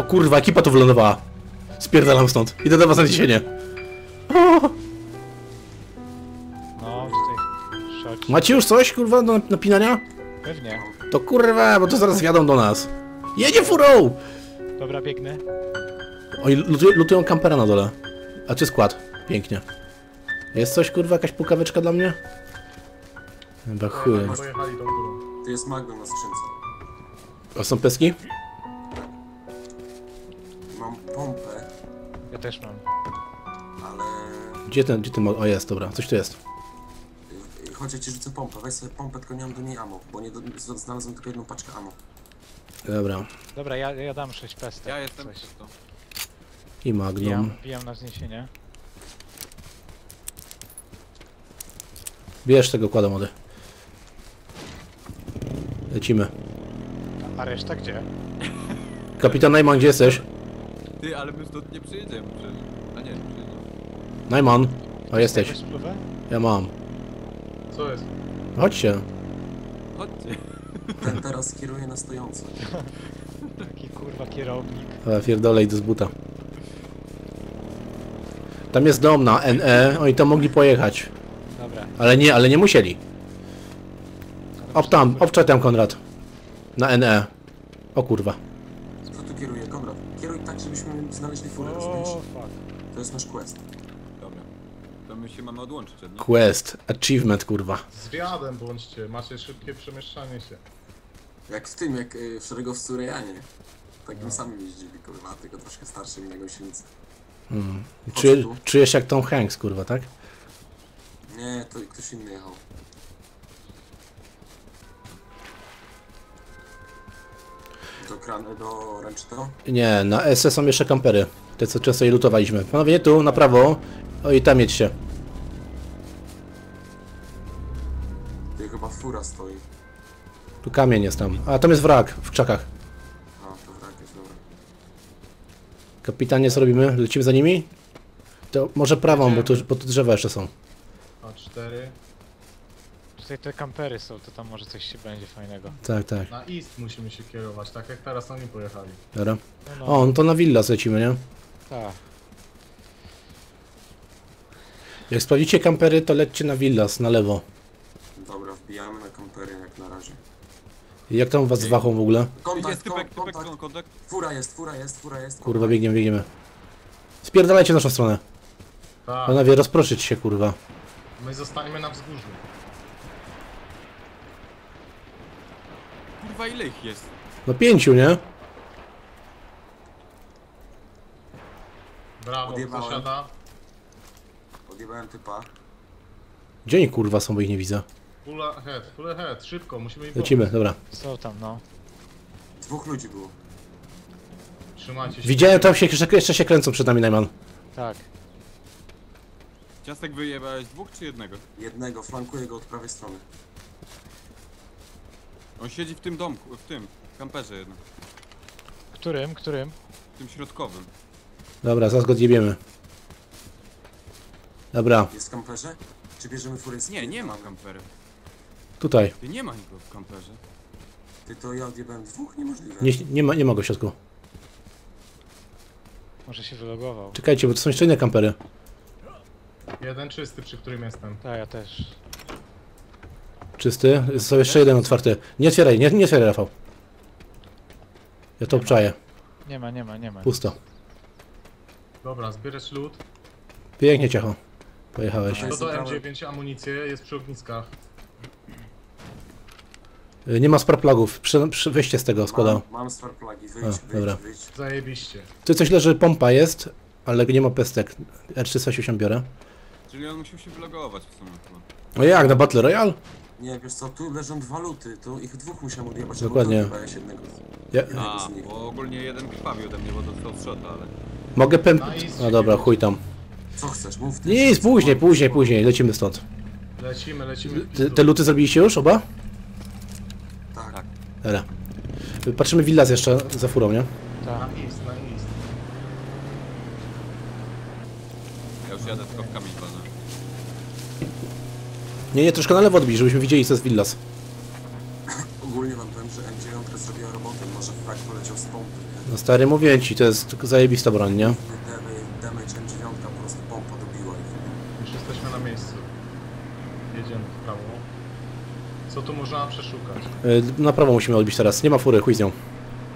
O kurwa, ekipa tu wylądowała. Spierdalam stąd. Idę do was na niesienie. No, tutaj. Macie już coś, kurwa, do napinania? Pewnie. To kurwa, bo to zaraz wjadą do nas. Jedzie furą! Dobra, biegnę. Oni lutują, lutują kampera na dole. A czy skład? Pięknie. Jest coś, kurwa, jakaś pukaweczka dla mnie? Chyba chuj. Tu jest Magnum na skrzynce. A są peski? Też mam. ale... Gdzie ten, gdzie ten, o jest, dobra, coś tu jest. Chodź, ja ci rzucę pompę. Weź sobie pompę, tylko nie mam do niej ammo, bo nie do... znalazłem tylko jedną paczkę ammo. Dobra. Dobra, ja, ja dam 6 pestek. Ja jestem Coś. przez to. I Magnum. Bijam, na zniesienie. Bierz tego kłada młody. Lecimy. A reszta gdzie? Kapitan Najman, gdzie jesteś? Ty, ale my stąd nie przyjedziemy przecież. A nie, przyjedziemy. Najman. O, jesteś. Ja mam. Co jest? Chodźcie. Chodźcie. Ten teraz kieruje na stojąco. Taki kurwa kierownik. A, Pierdolej do z buta. Tam jest dom na NE, oni tam mogli pojechać. Dobra. Ale nie, ale nie musieli. Op tam, obczaj tam Konrad. Na NE. O kurwa. Quest. Dobra. To my się mamy odłączyć od nich. Quest, achievement kurwa. Zwiadem bądźcie, macie szybkie przemieszczanie się. Jak w tym, jak y, w szeregowcu Rejanie. Takim samym jeździli, kurwa, tylko troszkę starszym na gąsienicy. Czuję, czujesz jak Tom Hanks kurwa, tak? Nie, to ktoś inny jechał. Do kran, do Ranchito? Nie, na SS są jeszcze kampery. Te co często je lutowaliśmy. Panowie, nie tu, na prawo. O i tam jedźcie. Ty chyba fura stoi. Tu kamień jest tam. A tam jest wrak w krzakach. A, to wrak jest, dobra. Kapitanie, co robimy? Lecimy za nimi? To może prawą, bo tu, bo tu drzewa jeszcze są. A4. Tutaj te kampery są, to tam może coś się będzie fajnego. Tak, tak. Na east musimy się kierować, tak jak teraz oni pojechali. Dobra. No, no. O, no to na Villas lecimy, nie? Tak. Jak sprawdzicie kampery, to lećcie na Villas, na lewo. Dobra, wbijamy na kampery jak na razie. Jak tam u was z wachą w ogóle? Kontakt, Jest typek, kon, typek, kontakt. kontakt. Fura jest, fura jest, fura jest. Kurwa, kontakt. biegniemy, biegniemy. Spierdalajcie w naszą stronę. Tak, Panowie, rozproszyć się, kurwa. my zostaniemy na wzgórzu. Kurwa ile ich jest? No pięciu, nie? Brawo, Odjebałem. zasiada. Odjebałem typa. Gdzie oni kurwa są, bo ich nie widzę. Full ahead, full ahead, szybko, musimy ich Lecimy, dobra. Są tam, no. Dwóch ludzi było. Trzymajcie się. Widziałem, tam się jeszcze, jeszcze się kręcą przed nami, Najman. Tak. Ciastek wyjebałeś dwóch czy jednego? Jednego, flankuję go od prawej strony. On siedzi w tym domku, w tym, kamperze jednym. Którym, którym? W tym środkowym. Dobra, zaraz go odjebiemy. Dobra, Jest w kamperze? Czy bierzemy furę z Nie, nie ma kampery. tutaj. Ty nie ma nikogo w kamperze. Ty to ja odjebałem dwóch? Niemożliwe. Nie, nie, ma, nie ma go w środku. Może się wylogował. Czekajcie, bo to są jeszcze inne kampery. Jeden czysty, przy którym jestem. Tak, ja też. Czysty. Został jeszcze jeden otwarty. Nie otwieraj, nie, nie otwieraj, Rafał. Ja to obczaję. Nie ma, nie ma, nie ma. Pusto. Dobra, zbierać lód. Pięknie, ciacho. Pojechałeś. To do M9 amunicję jest przy ogniskach. Y, Nie ma sparplagów. Przy, przy wyjście z tego składał. Mam, mam star plagi, wyjdź, A, wyjdź, dobra. wyjdź. Zajebiście. Tu coś leży, pompa jest, ale nie ma pestek. R308 biorę. Czyli on musiał się wylogować w sumie chyba. O jak, na Battle Royale? Nie, wiesz co, tu leżą dwa luty, to ich dwóch musiałem odjebać. Dokładnie. albo jednego. Ja, Jednego A, z nich. bo ogólnie jeden krwawi ode mnie, bo dostał strzota, ale... mogę pęp... Nice. No dobra, chuj tam. Co chcesz, mów ty. Nic, później, później, później. Lecimy stąd. Lecimy, lecimy. Te, te luty zrobiliście już, oba? Tak. Dobra. Patrzymy Villas jeszcze za furą, nie? Tak. east, na east. Ja już jadę tylko w kamień walę. Nie, nie, troszkę na lewo odbij, żebyśmy widzieli co jest Villas. Ogólnie wam powiem, że M9 zrobiła robotę, może frak poleciał z pompy, nie? No stary, mówię ci, to jest zajebista broń, nie? Damage, damage M9 po prostu pompa dobiła ich. Już jesteśmy na miejscu. Jedziemy w prawo. Co tu można przeszukać? Y, Na prawo musimy odbić teraz. Nie ma fury, chuj z nią.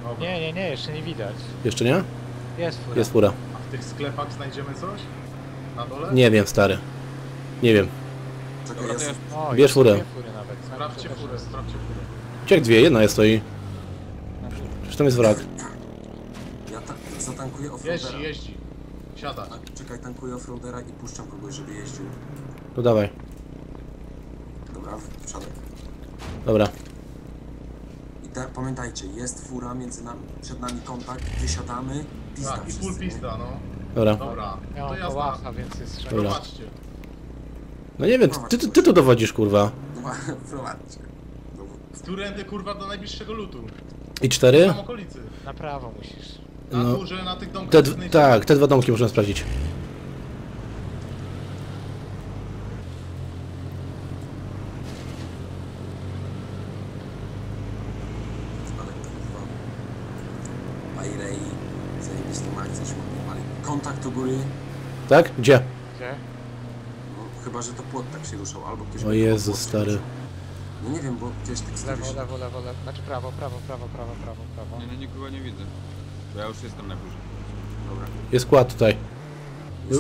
Dobra. Nie, nie, nie, jeszcze nie widać. Jeszcze nie? Jest fura. Jest fura. A w tych sklepach znajdziemy coś? Na dole? Nie wiem, stary. Nie wiem. Czekaj, Dobra, to sobie- O, Bierz jest furę. Sprawdźcie furę, jest. sprawdźcie furę. Jak dwie? Jedna jest stoi. Przecież tam jest wrak. ja ta zatankuję Jeździ, offroadera. jeździ. Siadać. A, Czekaj, tankuję offroadera i puszczam kogoś, żeby jeździł. To dawaj. Dobra, wsiadaj. Dobra. I te, pamiętajcie, jest fura między nami, przed nami kontakt, wysiadamy, pizda Tak, i wszyscy, full nie? pizda, no. Dobra. Dobra, Ja to mam jazda. kołacha, więc jest szybko. Dobra. Prowadźcie. No nie wiem, ty, ty, ty tu dowodzisz, kurwa. Prowadźcie. Którędy kurwa do najbliższego lutu. I cztery? Tam okolicy. Na prawo musisz. Na No. górze, na tych domkach. Te, d- tak, te dwa domki możemy sprawdzić. ale kurwa. Bajrei, zajebistą akcję. Kontakt u góry, Tak? Gdzie? Że to płot tak się ruszał, albo ktoś... O Jezu, stary. No nie wiem, bo gdzieś tekstury Lewo, się... lewo, lewo, lewo. Znaczy prawo, prawo, prawo, prawo, prawo, prawo. Nie, no nikogo nie widzę. Bo ja już jestem na górze. Dobra, Jest kład tutaj.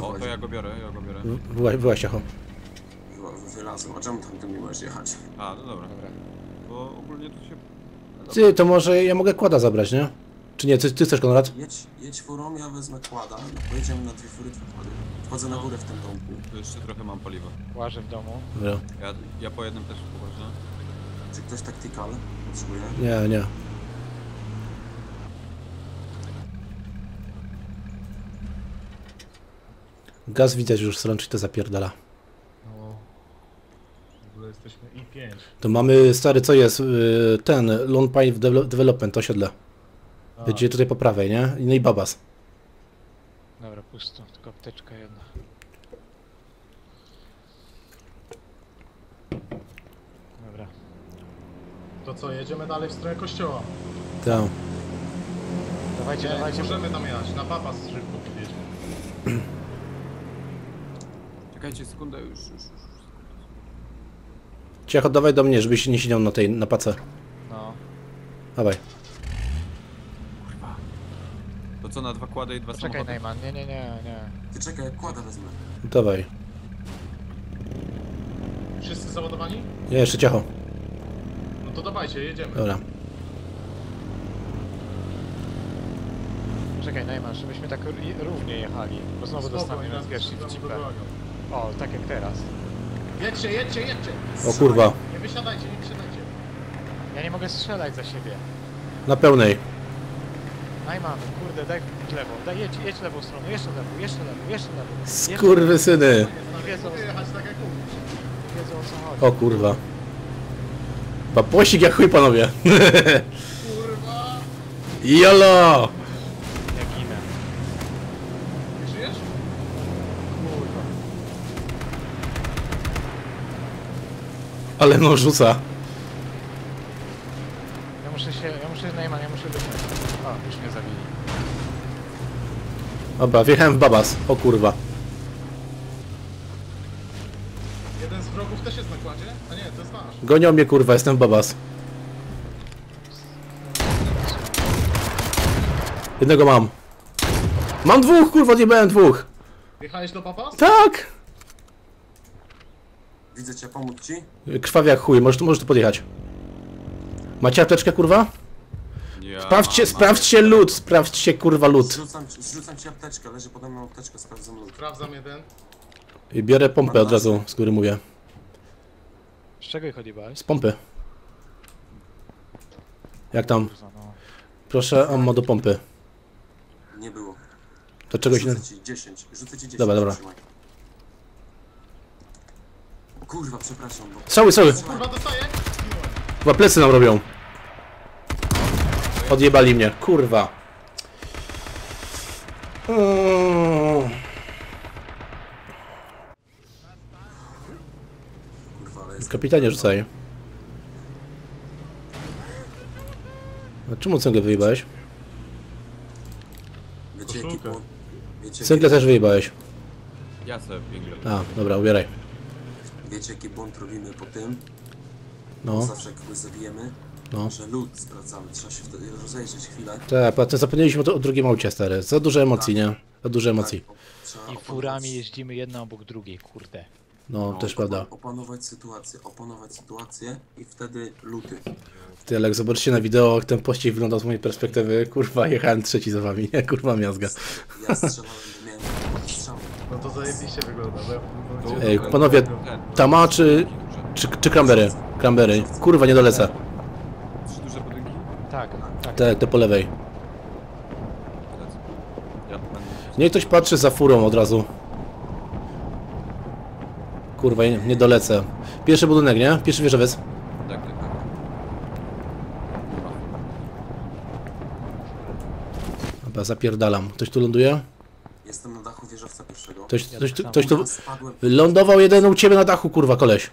O, to ja go biorę, ja go biorę. Byłaś, byłaś ciacho. Wy- Wylazłem, a czemu tam ty nie możesz jechać? A, no dobra. Dobra. Bo ogólnie tu się... Ty, to może ja mogę kłada zabrać, nie? Czy nie? Ty, ty chcesz, Konrad? Jedź, jedź furą, ja wezmę kłada, no, pojedziemy na dwie fury, dwa kłady. Wchodzę na górę w tym domku. To jeszcze trochę mam paliwa. Łażę w domu. Dobra. Ja, ja po jednym też uważam. Czy ktoś tactical potrzebuje? Nie, nie. Gaz widać, już srączy to zapierdala. No. W ogóle jesteśmy I5. To mamy, stary, co jest? Yy, Ten, Lone Pine Devel- Development, osiedle. Będzie tutaj po prawej, nie? No i Babas. Dobra, pusto. Tylko apteczka jedna. Dobra. To co, jedziemy dalej w stronę kościoła. Tak. Dawajcie, Nie, dawajcie. możemy tam jechać, na papas szybko podjedziemy. Czekajcie sekundę, już, już, już. Ciach, oddawaj do mnie, żebyś nie siedział na tej, na pace. No. Dawaj. To co, na dwa kłady i dwa Poczekaj, samochody? Najman. Nie, nie, nie, nie. Ty czekaj, kłada wezmę. Dawaj. Wszyscy załadowani? Nie, jeszcze ciacho. No to dawajcie, jedziemy. Dobra. Poczekaj, Najman, żebyśmy tak równie jechali. Bo znowu dostaniemy rozgierz się w cipę. O, tak jak teraz. Jedźcie, jedźcie, jedźcie! O kurwa. Nie wysiadajcie, nie wysiadajcie. Ja nie mogę strzelać za siebie. Na pełnej. Najman, kurde, daj w lewo. Daj, jedź, jedź lewą stroną. Jeszcze lewo, jeszcze lewo, jeszcze lewo. Jeszcze Skurwysyny. Nie wiedzą, jak nie o co chodzi. O kurwa. Paposik jak chuj, panowie. Kurwa! Jolo! Ja ginę. Nie żyjesz? Kurwa. Ale no rzuca. Ja muszę się, ja muszę, Najman, ja muszę wyjść. O, już mnie zabili. Dobra, wjechałem w babas. O kurwa. Jeden z wrogów też jest na kładzie? A nie, to jest nasz. Gonią mnie kurwa, jestem w babas. Jednego mam. Mam dwóch, kurwa, odjebałem dwóch. Jechałeś do papas? Tak! Widzę cię, pomóc ci? Krwawie jak chuj, możesz, możesz tu podjechać. Macie apteczkę, kurwa? Ja Sprawdźcie, mam- sprawdźcie lód, sprawdźcie kurwa lód. Zrzucam, zrzucam ci apteczkę, leży pode mną apteczka, sprawdzam lód. Sprawdzam jeden. I biorę pompę od razu, z góry mówię. Z czego ich odjebałeś? Z pompy. Jak tam? No. Proszę, ammo do pompy. Nie było. To czegoś... Rzucę ci 10, rzucę ci 10. Dobra, dobra. trzymaj. Kurwa, przepraszam, bo... Strzały, strzały! Kurwa, dostaję! Chyba plecy nam robią. Odjebali mnie, kurwa. Jest... Kapitanie, rzucaj. A czemu cyngle wyjebałeś? Wiecie jaki błąd... Wiecie, Cyngle też wyjebałeś. Ja sobie. A, dobra, ubieraj. wiecie jaki błąd robimy po tym? No, Zawsze jak kogoś zabijemy, no. że lód sprawdzamy. Trzeba się wtedy rozejrzeć chwilę. Tak, potem zapomnieliśmy o, o drugim aucie, stary. Za dużo emocji, nie? Za dużo emocji. Tak, o- trzeba I furami jeździmy jedna obok drugiej, kurde. No, no, też prawda. opa- Opanować sytuację, opanować sytuację i wtedy luty. Ty, ale jak zobaczycie na wideo, jak ten pościg wyglądał z mojej perspektywy, kurwa, jechałem trzeci za wami, nie? Kurwa, miazga. Ja strzelałem, miałem. No to zajebiście wygląda. Ej, panowie, Ten. Czy, czy, cranberry? Cranberry. Kurwa, nie dolecę. Trzy duże budynki? Tak, tak. Te, te po lewej. Niech ktoś patrzy za furą od razu. Kurwa, nie, nie dolecę. Pierwszy budynek, nie? Pierwszy wieżowiec. Tak, tak, tak. Dobra, zapierdalam. Ktoś tu ląduje? Jestem na dachu wieżowca pierwszego. Ktoś, Ja ktoś, tak ktoś tu... Lądował jeden u ciebie na dachu, kurwa, koleś.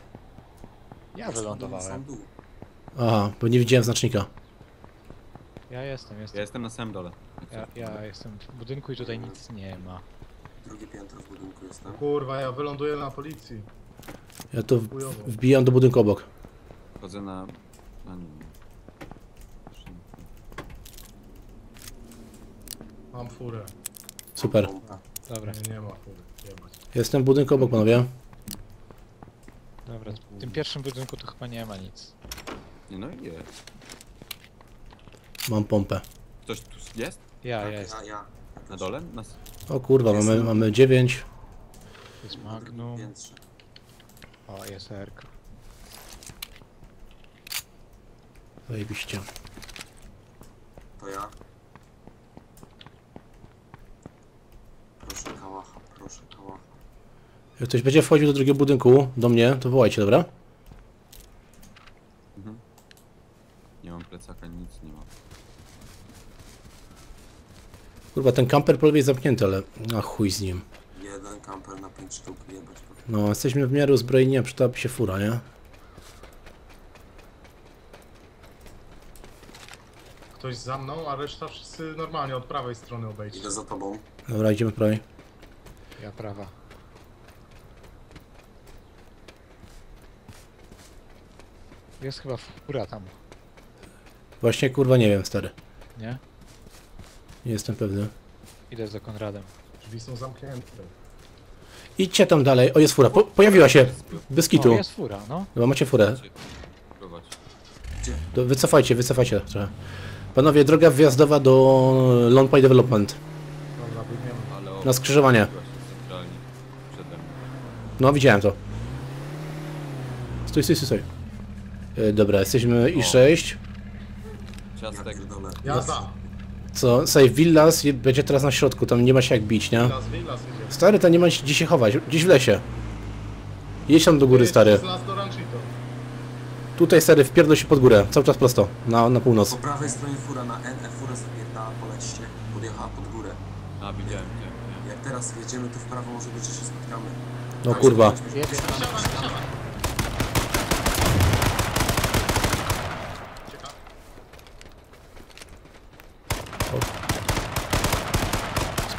Ja wylądowałem. Aha, bo nie widziałem znacznika. Ja jestem, Ja jestem. jestem na samym dole. Ja, ja jestem w budynku i tutaj nic nie ma. Drugie piętro w budynku jestem. Kurwa, ja wyląduję na policji. Ja to w, Chujowo. wbijam do budynku obok. Chodzę na... na nie. Mam furę. Super. Pompa. Dobra, Nie, nie ma fury. Jebać. Jestem w budynku obok, panowie. Dobra. W tym pierwszym budynku to chyba nie ma nic. Nie no i jest. Mam pompę. Ktoś tu jest? Ja Tak, jest. Ja, ja. Na dole? Na... s- O kurwa, mamy, mamy 9. Jest Magnum. piętrze. O, jest Erka. Zajebiście. To ja. Proszę kałacha, proszę kałacha. Jak ktoś będzie wchodził do drugiego budynku, do mnie, to wołajcie, dobra? Mhm. Nie mam plecaka, nic nie mam. Kurwa, ten kamper po lewej jest zamknięty, ale... A chuj z nim. Jeden kamper na pięć sztuk, jebać. No, jesteśmy w miarę uzbrojeni, a przydałaby się fura, nie? Ktoś za mną, a reszta wszyscy normalnie od prawej strony obejdźcie. Idę za tobą. Dobra, idziemy prawej. Ja prawa. Jest chyba fura tam, Właśnie, kurwa, nie wiem, stary. nie? Nie jestem pewny. Idę za Konradem. Drzwi są zamknięte. Idźcie tam dalej. O, jest fura. Po, pojawiła się. Bez O, kitu. jest fura, no. Chyba macie furę. Próbować. To wycofajcie, wycofajcie trochę. Panowie, droga wjazdowa do Lone Pine Development. Dobra, biegniemy. Ale o... Na skrzyżowanie. Przede mną. No, widziałem to. Stój, stój, stój, stój. E, dobra, jesteśmy I6. Ja Ciastek. Jazda! Co? Save Villas będzie teraz na środku, tam nie ma się jak bić, nie? Las, las idzie. Stary, to nie ma gdzie się chować, gdzieś w lesie. Jedź tam do góry, stary. Tutaj, stary, wpierdol się pod górę, cały czas prosto, na, na północ. Po prawej stronie fura na N, fura zapierdala po leście. Podjechała pod górę. A, widziałem, widziałem. Jak teraz jedziemy tu w prawo, może być, że się spotkamy. No Tak, kurwa Jedzie.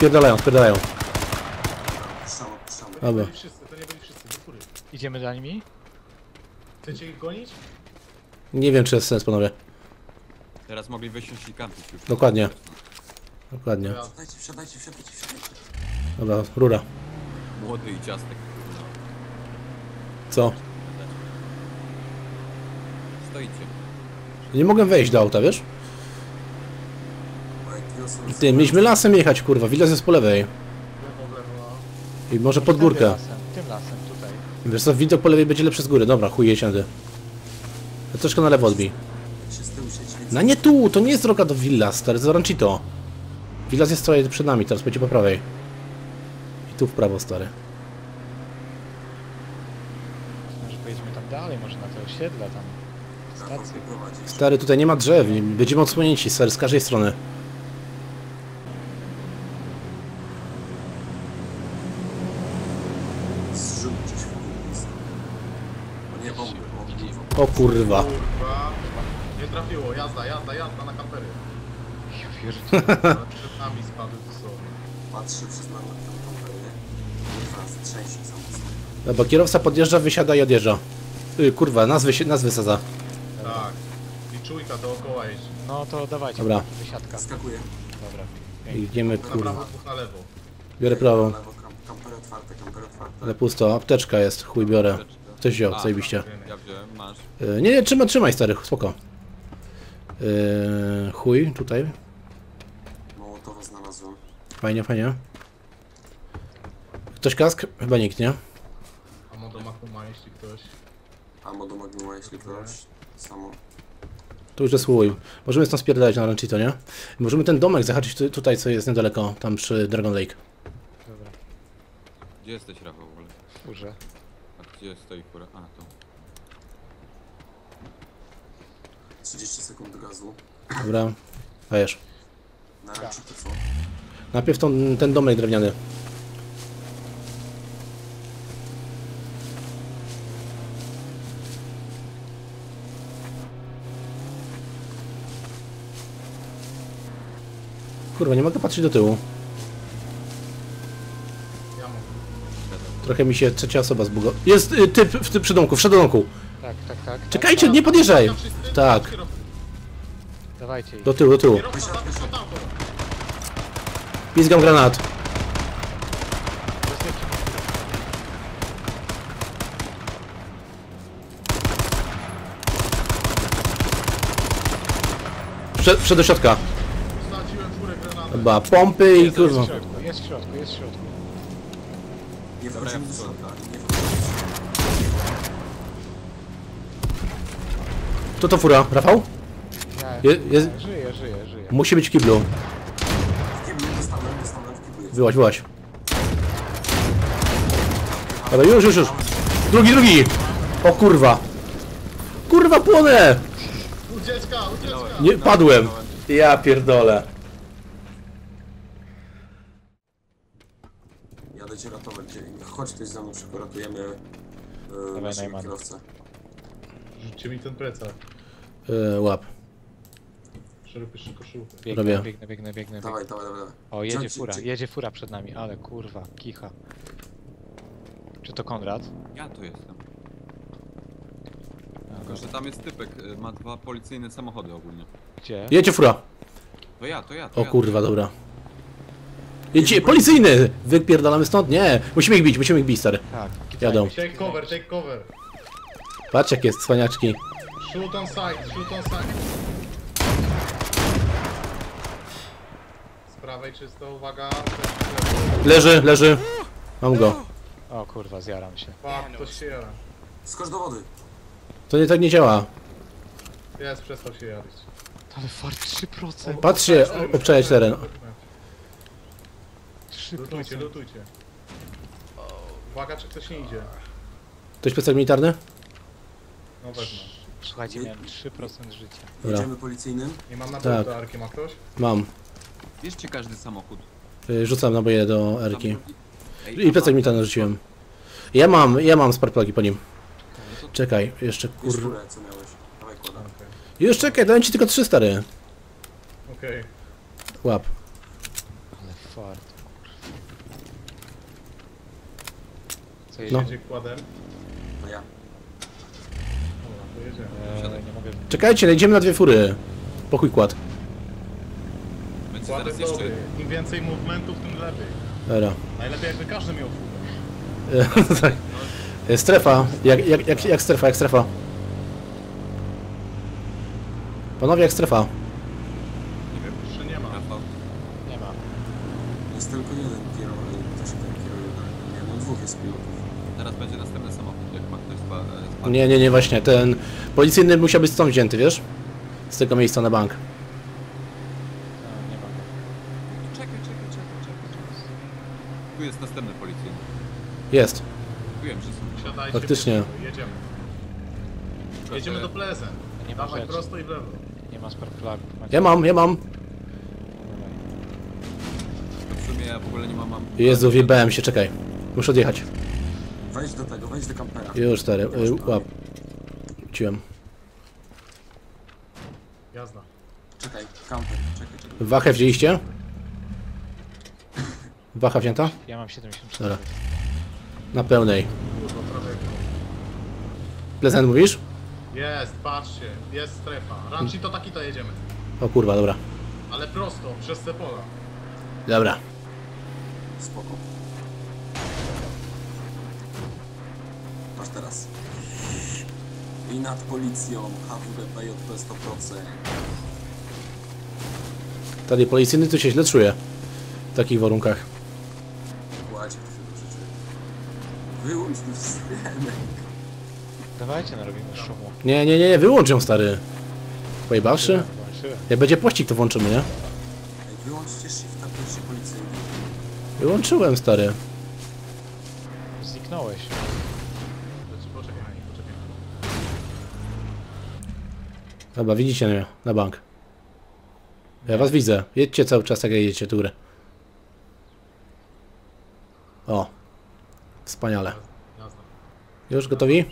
Spierdalają, spierdalają. Puszczamy, puszczamy. To nie Dobra. byli wszyscy, to nie byli wszyscy, do. Idziemy za nimi? Chcecie ich gonić? Nie wiem, czy jest sens, panowie. Teraz mogli wysiąść i kampić już. Dokładnie. Dokładnie. Ja Wsiadajcie, wsiadajcie, wsiadajcie, wsiadajcie. Dobra, rura. Młody i ciastek. Co? Stoicie. Nie mogłem wejść do auta, wiesz? Bo jak dwie osoby Ty, mieliśmy lasem jechać, kurwa, Villas jest po lewej. no. I może pod Tędy górkę. Tym lasem, tutaj. Wiesz co, widok po lewej będzie lepszy z góry. Dobra, chuj jedziemy. Ja troszkę na lewo odbij. No nie tu, to nie jest droga do Villas, stary, to Ranchito. Villas jest trochę przed nami, teraz będzie po prawej. I tu w prawo, stary. Może pojedziemy tam dalej, może na te osiedla tam. Stację. Stary, tutaj nie ma drzew, będziemy odsłonięci, stary, z każdej strony. Zrzuć gdzieś w ogóle. No nie bomby, bomby. O kurwa. Kurwa. Nie trafiło, jazda, jazda, jazda na kampery. Przed nami spadły dosłownie. Przez na. Kurwa, za mocno. No bo kierowca podjeżdża, wysiada i odjeżdża. Y, kurwa, nazwy, się- nazwy sadza. Tak. I czujka dookoła jeździ. No to dawajcie, Dobra. wysiadka. Skakuję. Dobra. Idziemy, Na kurwa. dwóch na lewo. Biorę prawą. Lewo, kam- kampery otwarte, kampery otwarte. Ale pusto, apteczka jest, chuj biorę. Ktoś wziął, A, zajebiście. Ja wziąłem, masz. Y, nie, nie, trzymaj, trzymaj stary, spoko. Y, chuj, tutaj. Mołotowo znalazłem. Fajnie, fajnie. Ktoś kask? Chyba nikt, nie? A modo Makuma, jeśli ktoś. Ammo do Magnuma, jeśli ktoś. Samo. Tu już jest chuj. Możemy stąd spierdalać na Ranchito, nie? Możemy ten domek zahaczyć tu, tutaj, co jest niedaleko, tam przy Dragon Lake. Dobra. Gdzie jesteś, Rafał, w ogóle? Gdzie stoi fura? A, tu. 30 sekund gazu. Dobra, dajesz. Na razie to co? Najpierw tą, ten domek drewniany. Kurwa, nie mogę patrzeć do tyłu. Trochę mi się trzecia osoba zbugała. Jest y, typ w, ty, przy domku, wszedł do domku. Tak, tak, tak. tak. Czekajcie, nie podjeżdżaj! Tak, Dawajcie ich. do tyłu, do tyłu. Pizgam granat. Wszedł, wszedł do środka. Chyba pompy i Jest kurwa. w środku, jest w środku, jest w środku. Nie wchodzimy do środka. Nie. Kto to fura? Rafał? Ja, Je- jest- żyję, żyję, żyję. Musi być w kiblu. W kiblu dostanę, dostanę w kiblu jest. Wyłaź, wyłaź. Dobra, już, już, już. Drugi, drugi! O kurwa. Kurwa, płonę! Ucieczka, ucieczka! Nie, padłem. Ja pierdolę. Jadę cię ratować. Gdzie- Chodź ktoś za mną, szybko ratujemy yy, Dawaj, naszego Najman. kierowcę. Rzućcie mi ten plecak. E, łap. Szerokie koszulkę. Biegnę, Robię. biegnę, biegnę, biegnę. Dawaj, dawaj, dawaj. dawaj. O, jedzie Ciąć- fura, jedzie fura przed nami, ale kurwa, kicha. Czy to Konrad? Ja tu jestem. A, Tylko, że tam jest typek, y, ma dwa policyjne samochody ogólnie. Gdzie? Jedzie fura. To ja, to ja, to O ja. kurwa, dobra. Jedzie, policyjny! Wypierdalamy stąd? Nie. Musimy ich bić, musimy ich bić, stary. Tak. Jadą. Take cover, take cover. Patrz jak jest, cwaniaczki. Shoot on side, shoot on side. Z prawej czysto, uwaga. Leży, leży. Mam go. O kurwa, zjaram się. Fuck, ktoś się jara. Skocz do wody. To nie tak nie działa. Jest, przestał się jarać. Ale fart 3%. Patrzcie, o- obczajać teren. 3%. Lutujcie, lutujcie. Uwaga, czy ktoś nie idzie. Ktoś plecak militarny? No wezmę. Słuchajcie, miałem 3% życia. Dobra. Jedziemy policyjnym. Nie mam na Tak. tak. Arki, ma ktoś? Mam. Bierzcie każdy samochód. Y, Rzucam naboje do Erki. Ej, I a plecak militarny rzuciłem. Ja mam, ja mam sparplagi po nim. Czekaj, jeszcze kur... furę, co miałeś. Dawaj, kładę. Okej. Już czekaj, dałem ci tylko trzy stary. Okej. Łap. Ale fart. Co No. jedzie? Kładem. No ja. Dobra, to jedziemy. Eee, nie mogę... Czekajcie, idziemy na dwie fury. Pokój kład. Będzie Kładem zaraz jeszcze... dobry. Im więcej movementów, tym lepiej. Dobra. Najlepiej jakby każdy miał furę. tak. Y, Strefa. Jak, jak, jak, jak strefa, jak strefa. Panowie, jak strefa. Nie wiem, jeszcze nie ma. Rafał, Nie ma. Jest tylko jeden kierowca. Ktoś ten kieruje. Nie, no dwóch jest pilotów. Teraz będzie następny samochód, jak ma ktoś spa... e. Nie, nie, nie, właśnie. Ten policyjny musiał być stąd wzięty, wiesz? Z tego miejsca na bank. Czekaj, czekaj, czekaj, czekaj. Tu jest następny policyjny. Jest. Kupiłem wszystko. Siadajcie. Faktycznie. bierzemy, Jedziemy. Jedziemy do Pleasant. Nie ma Dawaj rzeczy. prosto i w lewo. Nie ma sparklagów. Ja mam, ja mam. W sumie ja w ogóle nie mam... mam... Jezu, wjebałem się, czekaj. Muszę odjechać. Wejdź do tego, wejdź do kampera. Już, stary. Y. Łap. Ciłem. Czekaj, kamper, czekaj, czekaj. Wachę wzięliście? Wacha wzięta? Ja mam 74. Dobra. Na pełnej. Kurwa, prawie. Mówisz? Jest, patrzcie, jest strefa. Ranchi to taki to jedziemy. O kurwa, dobra. Ale prosto, przez te pola. Dobra. Spoko. Patrz teraz. I nad policją, HWB, PJP 100%. Tady policyjny to się źle czuje. W takich warunkach. Kładzie to się dobrze czuje. Wyłącz tu. Dawajcie, narobimy szumu. Nie, nie, nie, nie, wyłącz ją stary. Pojebawszy? Jak będzie pościg to włączymy, nie? Wyłączcie shifta pierwszy policyjny. Wyłączyłem stary. Dobra, widzicie mnie, na bank. Ja was widzę. Jedźcie cały czas jak jedziecie tu górę. O. Wspaniale. Już gotowi?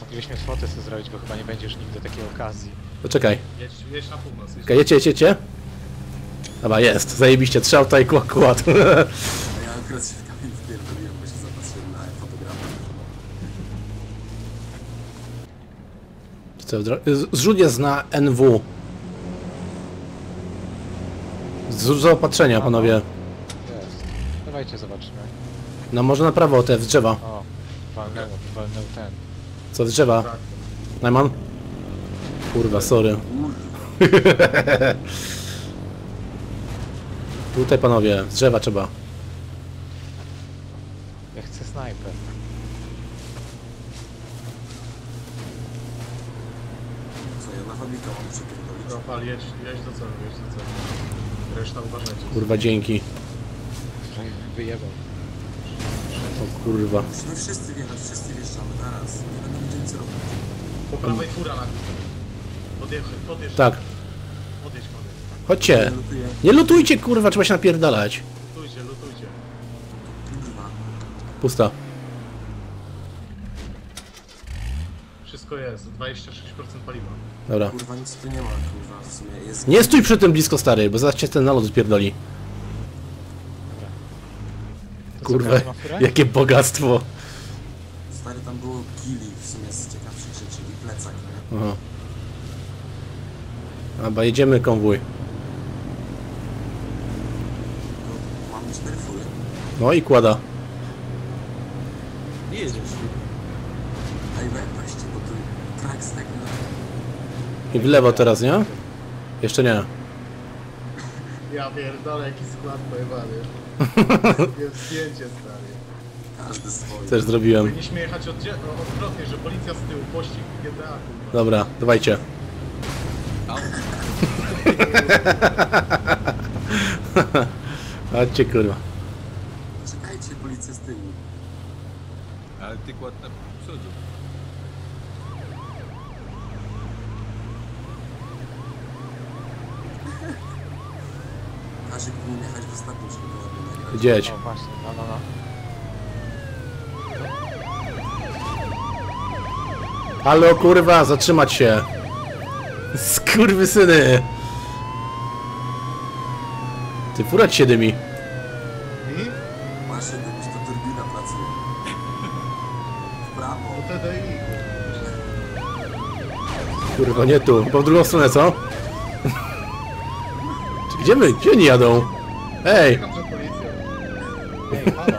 Moglibyśmy fotę sobie zrobić, bo chyba nie będziesz nigdy takiej okazji. Poczekaj. Jedź, jedź na północ. Jedź. Czekaj, jedźcie, jedźcie, jedźcie. Dobra, jest. Zajebiście. Trzy auta i kład. ja akurat się w kamień wpierdoliłem, bo się zapatrzyłem na fotografę. Co, dro- z- Zrzut jest na NW. Z zaopatrzenia, panowie. Jest. Dawajcie, zobaczymy. No może na prawo, te w drzewa. O, walnął, walnął ten. Co w drzewa? Najman? Kurwa, sorry. Tutaj panowie, z drzewa trzeba. Ja chcę snajper. Co, ja na fabrykę mam przypierdolić? Rafał, jedź, jedź do celu, jedź do celu. Reszta uważajcie. Kurwa, dzięki. Wyjebał. O kurwa. Musimy wszyscy wjechać, wszyscy wjeżdżamy naraz. Nie będę wiedzieli co robić. Po prawej fura na Podjedź, podjedź. Tak, Podjedź, podjedź. chodźcie. Nie lutujcie, kurwa, trzeba się napierdalać. Lutujcie, lutujcie. Kurwa. Pusta. Wszystko jest, 26% paliwa. Dobra. Kurwa, nic tu nie ma, kurwa, w sumie jest... Nie stój przy tym blisko, stary, bo zaraz cię ten nalot co, Kurwa, każdy ma furę? jakie bogactwo. Stary, tam było gili, w sumie z ciekawszych rzeczy i plecak, nie? Aha. Dobra, jedziemy konwój. No, mamy cztery fury. No i kłada. Nie jedziesz. Ej, we, weźcie, bo tu krak z tego... I w lewo teraz, nie? Jeszcze nie. Ja pierdolę, jaki skład pojebany. Jest zdjęcie, stary. Każdy swoje. Też zrobiłem. Powinniśmy jechać oddzie- no, odwrotnie, że policja z tyłu, pościg GTA, kurwa. Dobra, dawajcie. Chodźcie, kurwa. Czekajcie, policja z tyłu. Ale ty kładł na powinien jechać w ostatnim, żeby ładnie nagrać. Jedź. O, właśnie, no, no, no. Halo, kurwa, zatrzymać się. Skurwysyny. Ty fura ci się dymi. Właśnie, gdybyś to turbina pracuje. W prawo. TDI, kurwa. Kurwa, nie tu. Chyba w drugą stronę, co? Gdzie my? Gdzie oni jadą? Ej! Czekam przed policją. Ej, halo.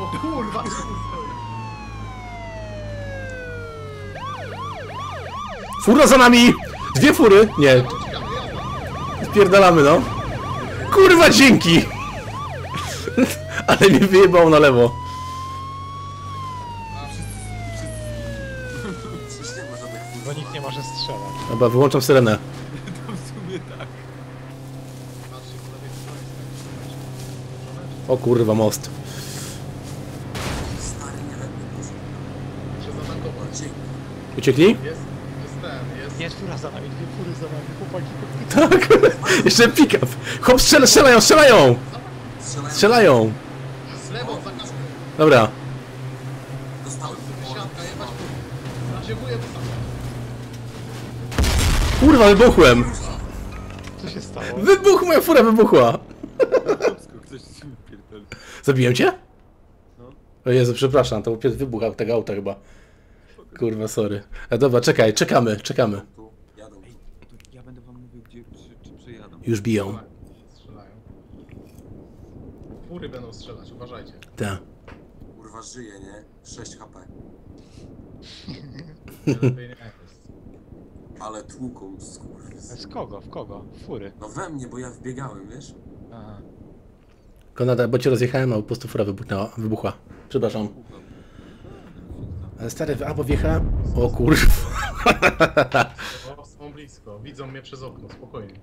O kurwa, co tu stoi? Fura za nami! Dwie fury! Nie. Spierdalamy, no. Kurwa, dzięki! Ale mnie wyjebał na lewo. Bo nikt nie może strzelać. Dobra, wyłączam syrenę. to w sumie tak. O kurwa, most. Uciekli? Jest, jest ten, jest... jest fura za nami, dwie fury za nami, chłopaki. Tak. Jeszcze pick-up. Chłop, strzela, strzelają, strzelają! Strzelają. Strzelają! Z lewą, za kaską. Dobra. Kurwa, wybuchłem! Co się stało? Wybuch, moja fura wybuchła! Zabiłem cię? No. O Jezu, przepraszam, to był wybuch tego auta chyba. Kurwa, sorry. A dobra, czekaj, czekamy, czekamy. Tu, jadą tu. To ja będę wam mówił, gdzie czy, czy przejadą. Już biją. Strzelają. Fury będą strzelać, uważajcie. Tak. Kurwa żyje, nie? 6 HP. Lepiej nie jest. Ale tłuką, skurwys. Z kogo? W kogo? Fury. No we mnie, bo ja wbiegałem, wiesz? Aha. Konrad, bo cię rozjechałem, a po prostu fura wybuchnęła, wybuchła. Przepraszam. Ale stary, albo wjechałem... O kurwa. O, są blisko. Widzą mnie przez okno, spokojnie.